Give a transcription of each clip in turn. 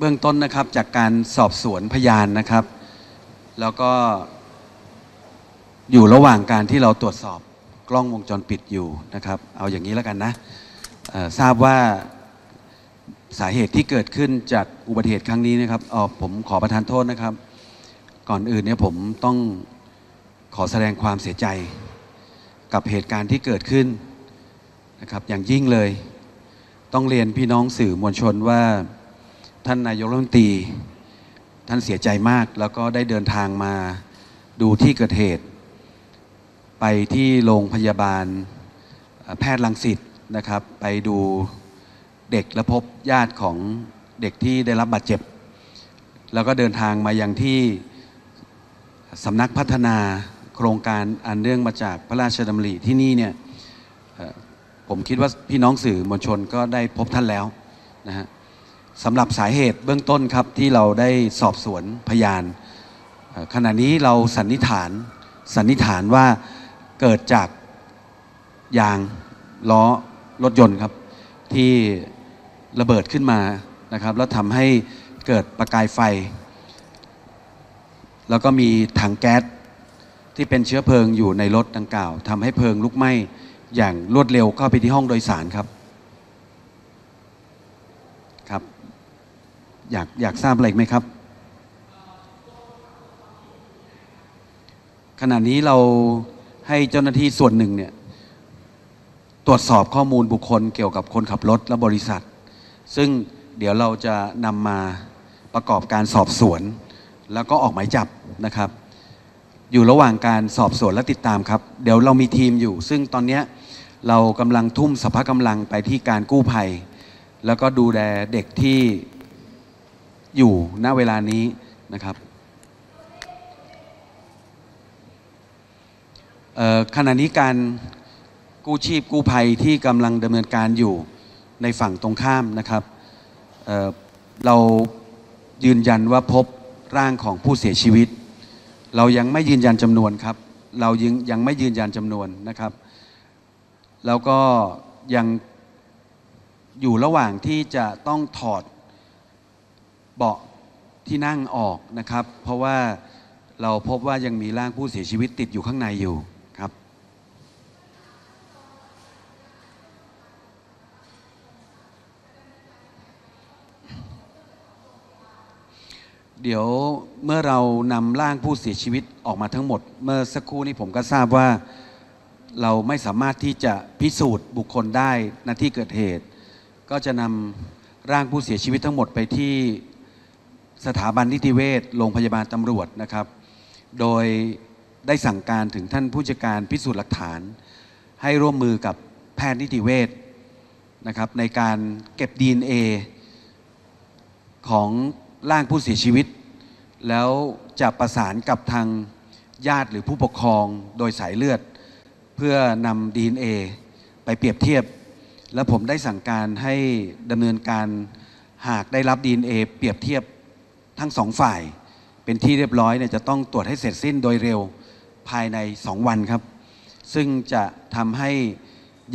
เบื้องต้นนะครับจากการสอบสวนพยานนะครับ แล้วก็อยู่ระหว่างการที่เราตรวจสอบกล้องวงจรปิดอยู่นะครับ เอาอย่างนี้แล้วกันนะทราบว่าสาเหตุที่เกิดขึ้นจากอุบัติเหตุครั้งนี้นะครับอ๋อผมขอประทานโทษนะครับ ก่อนอื่นเนี่ยผมต้องขอแสดงความเสียใจกับเหตุการณ์ที่เกิดขึ้นนะครับ อย่างยิ่งเลย ต้องเรียนพี่น้องสื่อมวลชนว่า ท่านนายกรัฐมนตรี ท่านเสียใจมาก แล้วก็ได้เดินทางมาดูที่เกิดเหตุ ไปที่โรงพยาบาลแพทย์ลังสิตนะครับ ไปดูเด็กและพบญาติของเด็กที่ได้รับบาดเจ็บ แล้วก็เดินทางมายังที่สำนักพัฒนาโครงการอันเนื่องมาจากพระราชดำริที่นี่เนี่ยผมคิดว่าพี่น้องสื่อมวลชนก็ได้พบท่านแล้วนะฮะ สำหรับสาเหตุเบื้องต้นครับที่เราได้สอบสวนพยาน ขณะนี้เราสันนิษฐานสันนิษฐานว่าเกิดจากยางล้อรถยนต์ครับ ที่ระเบิดขึ้นมานะครับ แล้วทำให้เกิดประกายไฟ แล้วก็มีถังแก๊สที่เป็นเชื้อเพลิงอยู่ในรถดังกล่าวทำให้เพลิงลุกไหม้อย่างรวดเร็วเข้าไปที่ห้องโดยสารครับ อยากอยากทราบอะไรไหมครับ ขณะนี้เราให้เจ้าหน้าที่ส่วนหนึ่งเนี่ยตรวจสอบข้อมูลบุคคลเกี่ยวกับคนขับรถและบริษัท ซึ่งเดี๋ยวเราจะนำมาประกอบการสอบสวน แล้วก็ออกหมายจับนะครับ อยู่ระหว่างการสอบสวนและติดตามครับ เดี๋ยวเรามีทีมอยู่ ซึ่งตอนนี้เรากำลังทุ่มสรรพกำลังไปที่การกู้ภัย แล้วก็ดูแลเด็กที่ อยู่ณเวลานี้นะครับขณะนี้การกู้ชีพกู้ภัยที่กำลังดำเนินการอยู่ในฝั่งตรงข้ามนะครับเเรายืนยันว่าพบร่างของผู้เสียชีวิต เรายังไม่ยืนยันจำนวนครับ เรายังยังไม่ยืนยันจำนวนนะครับ แล้วก็ยังอยู่ระหว่างที่จะต้องถอด เบาะที่นั่งออกนะครับ เพราะว่าเราพบว่ายังมีร่างผู้เสียชีวิตติดอยู่ข้างในอยู่ครับ เดี๋ยวเมื่อเรานำร่างผู้เสียชีวิตออกมาทั้งหมด เมื่อสักครู่นี้ผมก็ทราบว่าเราไม่สามารถที่จะพิสูจน์บุคคลได้ณที่เกิดเหตุ ก็จะนำร่างผู้เสียชีวิตทั้งหมดไปที่ สถาบันนิติเวชโรงพยาบาลตำรวจนะครับ โดยได้สั่งการถึงท่านผู้จัดการพิสูจน์หลักฐาน ให้ร่วมมือกับแพทย์นิติเวชนะครับในการเก็บ DNA ของร่างผู้เสียชีวิต แล้วจะประสานกับทางญาติหรือผู้ปกครองโดยสายเลือด เพื่อนำ DNA ไปเปรียบเทียบ และผมได้สั่งการให้ดำเนินการหากได้รับ DNA เปรียบเทียบ ทั้งสองฝ่าย เป็นที่เรียบร้อยเนี่ยจะต้องตรวจให้เสร็จสิ้นโดยเร็วภายใน 2 วันครับ ซึ่งจะทำให้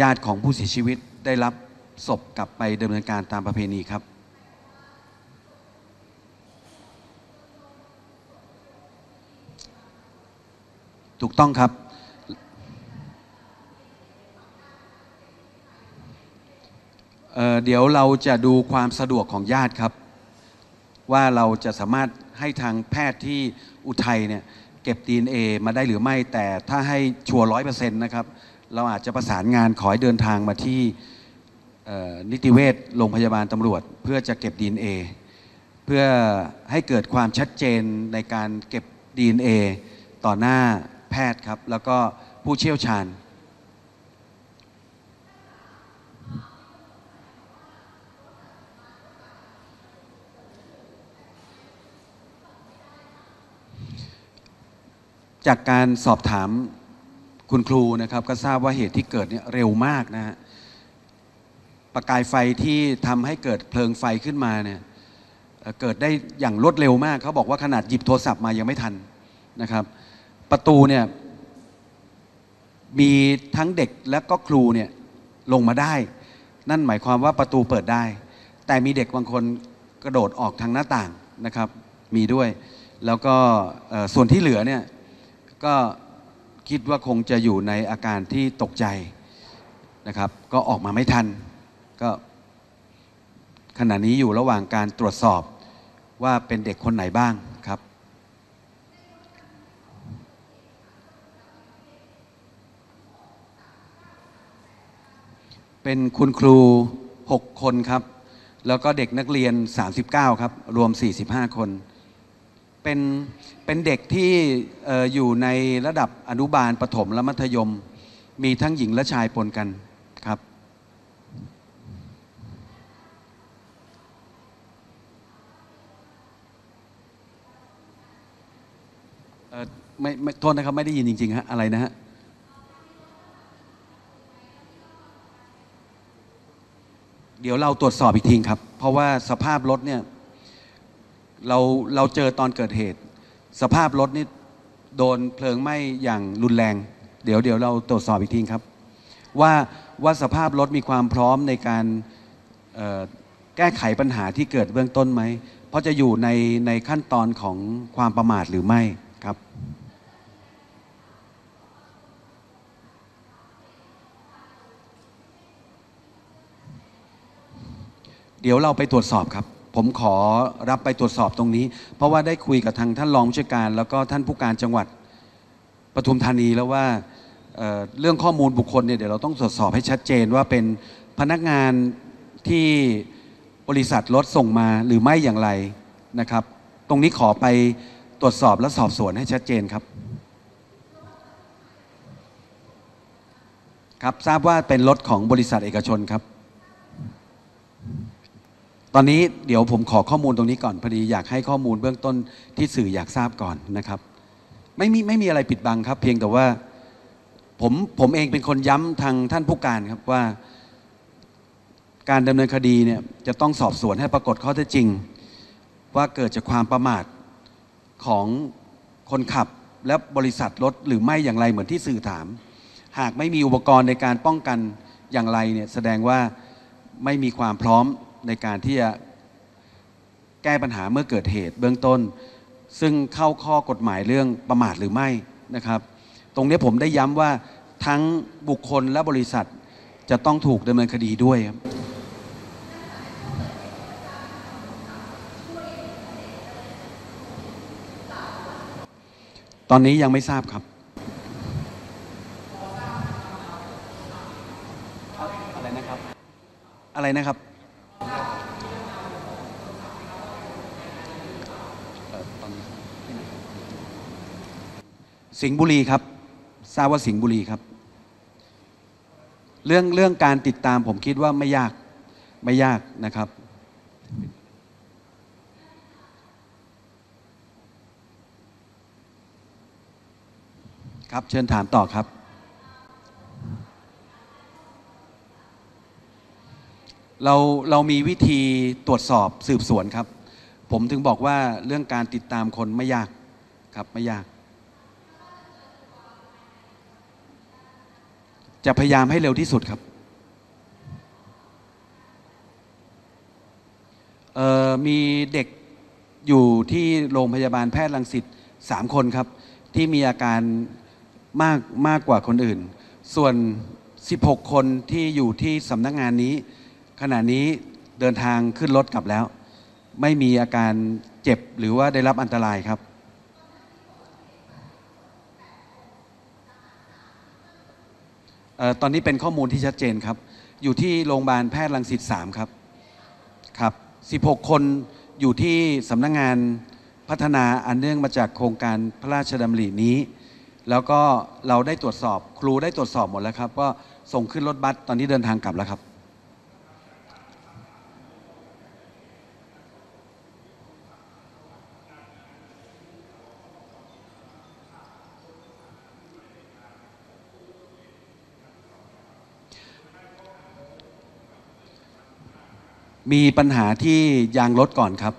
ญาติของผู้เสียชีวิตได้รับศพกลับไปดำเนินการตามประเพณีครับ ถูกต้องครับ เเดี๋ยวเราจะดูความสะดวกของญาติครับ ว่าเราจะสามารถให้ทางแพทย์ที่อุทัยเนี่ยเก็บ DNA มาได้หรือไม่แต่ถ้าให้ชัวร์ร้อยเปอร์เซ็นต์นะครับ เราอาจจะประสานงานขอให้เดินทางมาที่นิติเวชโรงพยาบาลตำรวจ เพื่อจะเก็บ DNA เพื่อให้เกิดความชัดเจนในการเก็บ DNA ต่อหน้าแพทย์ครับ แล้วก็ผู้เชี่ยวชาญ จากการสอบถามคุณครูนะครับก็ทราบว่าเหตุที่เกิดเนี่ยเร็วมากนะฮะประกายไฟที่ทำให้เกิดเพลิงไฟขึ้นมาเนี่ยเกิดได้อย่างรวดเร็วมาก เขาบอกว่าขนาดหยิบโทรศัพท์มายังไม่ทันนะครับ ประตูเนี่ยมีทั้งเด็กและก็ครูเนี่ยลงมาได้ นั่นหมายความว่าประตูเปิดได้ แต่มีเด็กบางคนกระโดดออกทางหน้าต่างนะครับ มีด้วย แล้วก็ส่วนที่เหลือเนี่ย ก็คิดว่าคงจะอยู่ในอาการที่ตกใจนะครับ ก็ออกมาไม่ทัน ก็ขณะนี้อยู่ระหว่างการตรวจสอบว่าเป็นเด็กคนไหนบ้างครับ เป็นคุณครู 6 คนครับ แล้วก็เด็กนักเรียน 39 ครับ รวม 45 คน เป็นเป็นเด็กที่ออยู่ในระดับอนุบาลประถมและมัธยม มีทั้งหญิงและชายปนกันครับ ไม่ไม่โทษนะครับ ไม่ได้ยินจริง ๆ ฮะ อะไรนะฮะเดี๋ยวเราตรวจสอบอีกทีครับ เพราะว่าสภาพรถเนี่ย เราเราเจอตอนเกิดเหตุ สภาพรถนี่โดนเพลิงไหม้อย่างรุนแรง เดี๋ยวเดี๋ยวเราตรวจสอบอีกทีครับ ว่าว่าสภาพรถมีความพร้อมในการแก้ไขปัญหาที่เกิดเบื้องต้นไหม เพราะจะอยู่ในในขั้นตอนของความประมาทหรือไม่ครับ เดี๋ยวเราไปตรวจสอบครับ ผมขอรับไปตรวจสอบตรงนี้ เพราะว่าได้คุยกับทางท่านรองผู้จัดการ แล้วก็ท่านผู้การจังหวัดปทุมธานีแล้วว่าเเรื่องข้อมูลบุคคลเนี่ยเดี๋ยวเราต้องตรวจสอบให้ชัดเจนว่าเป็นพนักงานที่บริษัทรถส่งมาหรือไม่อย่างไรนะครับ ตรงนี้ขอไปตรวจสอบและสอบสวนให้ชัดเจนครับ ครับทราบว่าเป็นรถของบริษัทเอกชนครับ ตอนนี้เดี๋ยวผมขอข้อมูลตรงนี้ก่อนพอดีอยากให้ข้อมูลเบื้องต้นที่สื่ออยากทราบก่อนนะครับ ไม่มีไม่มีอะไรปิดบังครับ เพียงแต่ว่าผมผมเองเป็นคนย้ำทางท่านผู้การครับว่า การดำเนินคดีเนี่ยจะต้องสอบสวนให้ปรากฏข้อเท็จจริง ว่าเกิดจากความประมาทของคนขับและบริษัทรถหรือไม่อย่างไรเหมือนที่สื่อถาม หากไม่มีอุปกรณ์ในการป้องกันอย่างไรเนี่ยแสดงว่าไม่มีความพร้อม ในการที่จะแก้ปัญหาเมื่อเกิดเหตุเบื้องต้น ซึ่งเข้าข้อกฎหมายเรื่องประมาทหรือไม่นะครับ ตรงนี้ผมได้ย้ำว่าทั้งบุคคลและบริษัทจะต้องถูกดำเนินคดีด้วยครับตอนนี้ยังไม่ทราบครับอะไรนะครับ อะไรนะครับเอ่อตอนนี้ที่ไหน สิงห์บุรีครับ ทราบว่าสิงห์บุรีครับ เรื่องเรื่องการติดตามผมคิดว่าไม่ยากไม่ยากนะครับ ครับเชิญถามต่อครับ เราเรามีวิธีตรวจสอบสืบสวนครับ ผมถึงบอกว่าเรื่องการติดตามคนไม่ยากครับไม่ยาก จะพยายามให้เร็วที่สุดครับมีเด็กอยู่ที่โรงพยาบาลแพทย์รังสิตสามคนครับ ที่มีอาการมากมากกว่าคนอื่น ส่วน 16 คนที่อยู่ที่สำนักงานนี้ ขณะนี้เดินทางขึ้นรถกลับแล้ว ไม่มีอาการเจ็บหรือว่าได้รับอันตรายครับ เอ่อ ตอนนี้เป็นข้อมูลที่ชัดเจนครับ อยู่ที่โรงพยาบาลแพทย์รังสิต3ครับครับ 16 คนอยู่ที่สำนักงงานพัฒนาอันเนื่องมาจากโครงการพระราชดำรินี้ แล้วก็เราได้ตรวจสอบครูได้ตรวจสอบหมดแล้วครับ ก็ส่งขึ้นรถบัสตอนนี้เดินทางกลับแล้วครับ มีปัญหาที่ยางรถก่อนครับ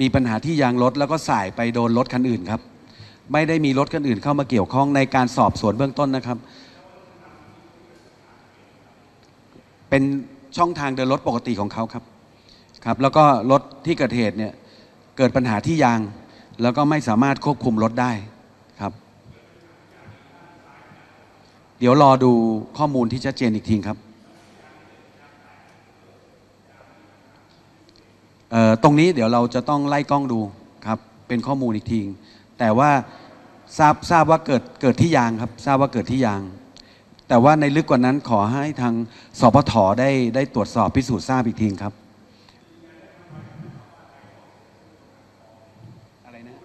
มีปัญหาที่ยางรถแล้วก็สายไปโดนรถคันอื่นครับ ไม่ได้มีรถคันอื่นเข้ามาเกี่ยวข้องในการสอบสวนเบื้องต้นนะครับ เป็นช่องทางเดินรถปกติของเขาครับครับ แล้วก็รถที่เกิดเหตุเนี่ยเกิดปัญหาที่ยาง แล้วก็ไม่สามารถควบคุมรถได้ครับ เดี๋ยวรอดูข้อมูลที่ชัดเจนอีกทีครับเอ่อ ตรงนี้เดี๋ยวเราจะต้องไล่กล้องดูครับ เป็นข้อมูลอีกทีแต่ว่าทราบทราบว่าเกิดเกิดที่ยางครับ ทราบว่าเกิดที่ยาง แต่ว่าในลึกกว่านั้นขอให้ทางสพทได้ได้ตรวจสอบพิสูจน์ทราบอีกทีครับ อะไรนะ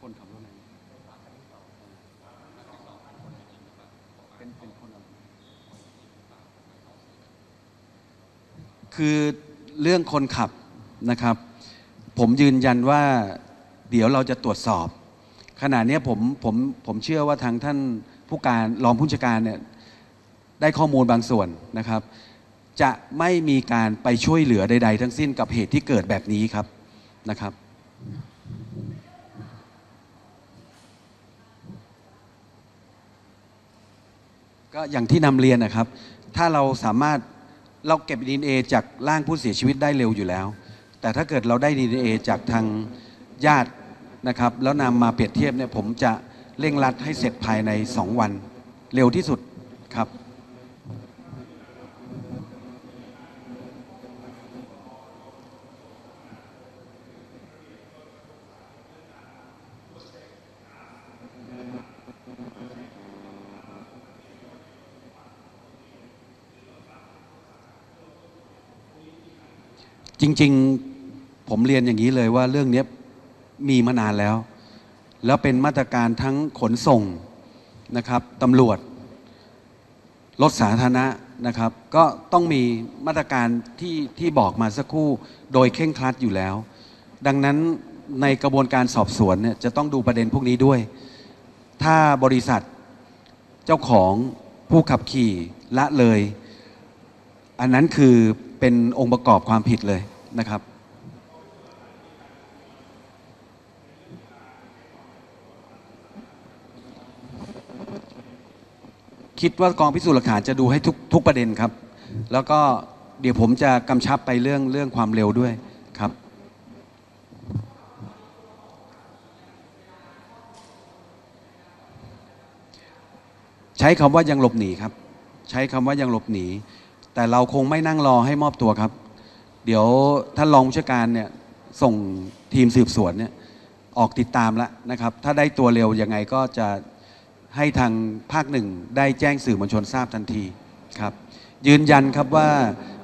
คนขับรถอะไรเป็นเป็นคนอะไร คือเรื่องคนขับนะครับ ผมยืนยันว่าเดี๋ยวเราจะตรวจสอบ ขณะนี้ผมผมผมเชื่อว่าทางท่านผู้การรองผู้จัดการเนี่ยได้ข้อมูลบางส่วนนะครับ จะไม่มีการไปช่วยเหลือใด ๆ ทั้งสิ้นกับเหตุที่เกิดแบบนี้ครับนะครับก็อย่างที่นำเรียนนะครับ ถ้าเราสามารถ เราเก็บดีเอจากร่างผู้เสียชีวิตได้เร็วอยู่แล้ว แต่ถ้าเกิดเราได้ดีเอจากทางญาตินะครับ แล้วนำมาเปรียบเทียบเนี่ยผมจะเร่งรัดให้เสร็จภายใน 2 วัน เร็วที่สุดครับ จริง ๆ ผมเรียนอย่างนี้เลยว่าเรื่องนี้มีมานานแล้ว แล้วเป็นมาตรการทั้งขนส่งนะครับตำรวจรถสาธารณะนะครับ ก็ต้องมีมาตรการที่ที่บอกมาสักครู่โดยเคร่งครัดอยู่แล้ว ดังนั้นในกระบวนการสอบสวนเนี่ยจะต้องดูประเด็นพวกนี้ด้วย ถ้าบริษัทเจ้าของผู้ขับขี่ละเลย อันนั้นคือ เป็นองค์ประกอบความผิดเลยนะครับ คิดว่ากองพิสูจน์หลักฐานจะดูให้ทุกทุกประเด็นครับ แล้วก็เดี๋ยวผมจะกำชับไปเรื่องเรื่องความเร็วด้วยครับใช้คำว่ายังหลบหนีครับ ใช้คำว่ายังหลบหนี แต่เราคงไม่นั่งรอให้มอบตัวครับ เดี๋ยวท่านรองผู้จัดการเนี่ยส่งทีมสืบสวนเนี่ยออกติดตามแล้วนะครับ ถ้าได้ตัวเร็วยังไงก็จะให้ทางภาคหนึ่งได้แจ้งสื่อมวลชนทราบทันทีครับ ยืนยันครับว่า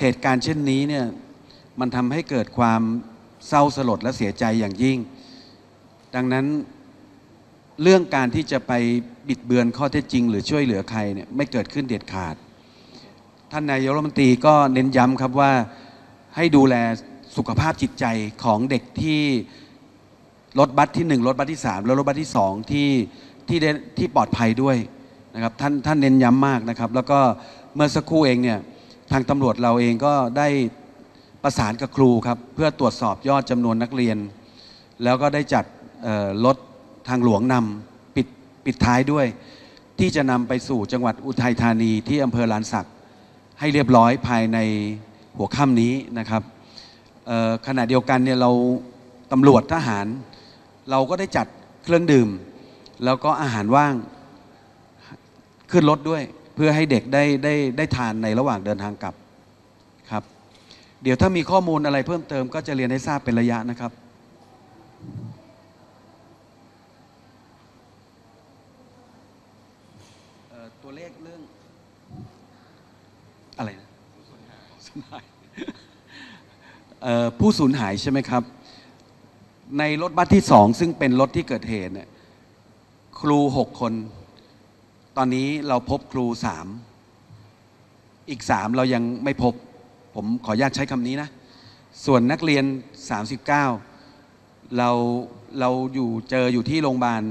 เหตุการณ์เช่นนี้เนี่ยมันทำให้เกิดความเศร้าสลดและเสียใจอย่างยิ่ง ดังนั้นเรื่องการที่จะไปบิดเบือนข้อเท็จจริง หรือช่วยเหลือใครเนี่ยไม่เกิดขึ้นเด็ดขาด ท่านนายกรัฐมนตรีก็เน้นย้ำครับว่าให้ดูแลสุขภาพจิตใจของเด็กที่รถบัสที่หนึ่งรถบัสที่สามแล้วรถบัสที่สองที่ที่ได้ที่ปลอดภัยด้วยนะครับท่านท่านเน้นย้ำมากนะครับ แล้วก็เมื่อสักครู่เองเนี่ยทางตำรวจเราเองก็ได้ประสานกับครูครับเพื่อตรวจสอบยอดจำนวนนักเรียน แล้วก็ได้จัดรถทางหลวงนำปิดปิดท้ายด้วย ที่จะนำไปสู่จังหวัดอุทัยธานีที่อำเภอลานสัก ให้เรียบร้อยภายในหัวค่ำนี้นะครับขณะเดียวกันเนี่ยเราตำรวจทหาร เราก็ได้จัดเครื่องดื่ม แล้วก็อาหารว่างขึ้นรถด้วย เพื่อให้เด็กได้ได้ได้ทานในระหว่างเดินทางกลับครับ เดี๋ยวถ้ามีข้อมูลอะไรเพิ่มเติมก็จะเรียนให้ทราบเป็นระยะนะครับ เอ่อตัวเลขเรื่อง อะไรนะสูญหายเอ่อ ผู้สูญหายใช่ไหมครับ ในรถบัสที่สองซึ่งเป็นรถที่เกิดเหตุเนี่ยครูหกคน ตอนนี้เราพบครูสามอีกสามเรายังไม่พบ ผมขออนุญาตใช้คำนี้นะ ส่วนนักเรียน 39 เราเราอยู่เจออยู่ที่โรงพยาบาล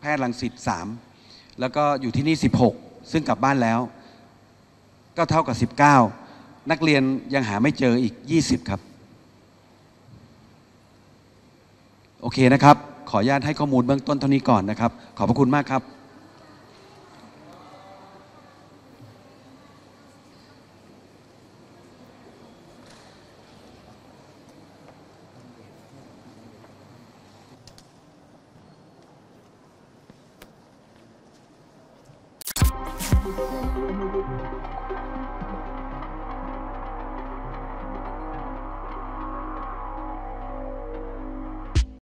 แพทย์รังสิต3แล้วก็อยู่ที่นี่ 16 ซึ่งกลับบ้านแล้ว ก็เท่ากับ 19 นักเรียนยังหาไม่เจออีก 20 ครับ โอเคนะครับ ขออนุญาตให้ข้อมูลเบื้องต้นเท่านี้ก่อนนะครับ ขอบพระคุณมากครับ